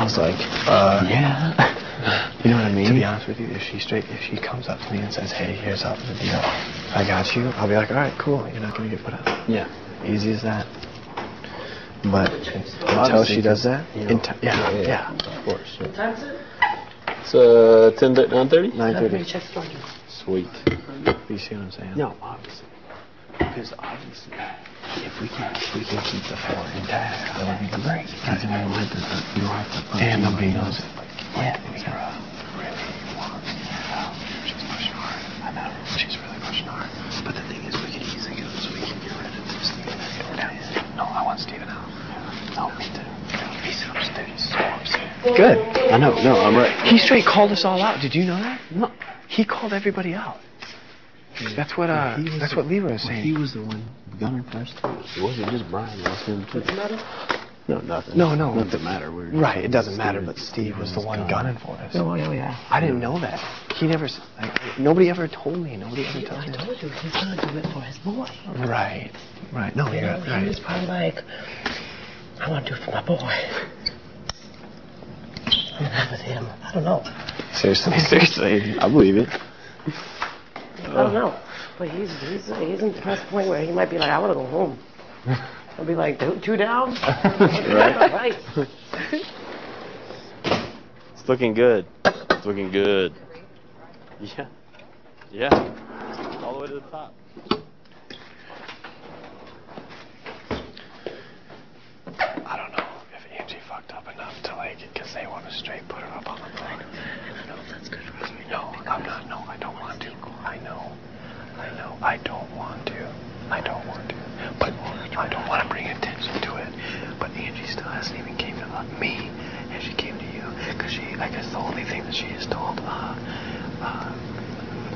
I was like, uh, Yeah. You know what I mean? To be honest with you, if she straight, if she comes up to me and says, "Hey, here's how the deal, I got you," I'll be like, "All right, cool. You're not gonna get put out." Yeah. Easy as that. But until she does that, you know, in ti- yeah, yeah, Of course. What time is it? It's uh, 10, 9.30? nine Let me thirty. Sweet. You see what I'm saying? No, obviously. Because obviously, if we can, if we can keep the floor intact, that would be great. Because then we don't have to, we have to. punch And nobody knows it. Yeah, exactly. Really wants She's pushing hard. I know. She's really pushing hard. But the thing is, we can easily get so we can get rid of this thing and go. No, I want Steven out. No, me too. He's upstairs. He's so upset. Good. I know. No, I'm right. He straight called us all out. Did you know that? No. He called everybody out. That's what uh. He That's the- what Leroy was saying. He was the one gunning for us. It wasn't just Brian. It was him too. What's the matter? No, nothing. No, no. Nothing matter. We're Right, it doesn't matter, but Steve was the one gunning for us. Oh, yeah, yeah. I didn't know that. He never, s- like, nobody ever told me. Nobody ever told me. I told you, he's gonna do it for his boy. Right, right. No, You you're know, he right. was probably like, I want to do it for my boy. I'm in love with him. I don't know. Seriously, seriously, I believe it. Oh, I don't know. But he's he's he's in the press point where he might be like, I want to go home. I'll be like, two, two down? right. It's looking good. It's looking good. Yeah. Yeah. All the way to the top. I don't know if Angie fucked up enough to like, because they want to straight put her up on the phone. I don't know if that's good for us. No, I'm not. No, I don't want to. I know. I know. I don't want to. I don't want to. But I don't want to bring attention to it. But Angie still hasn't even came to uh, me, and she came to you because she. I guess the only thing that she has told uh, uh,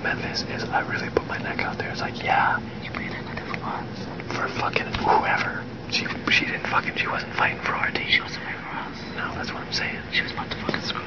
Memphis is I really put my neck out there. It's like, yeah, You put it in for what? for fucking whoever. She she didn't fucking. She wasn't fighting for our team. She was away for us. No, that's what I'm saying. She was about to fucking screw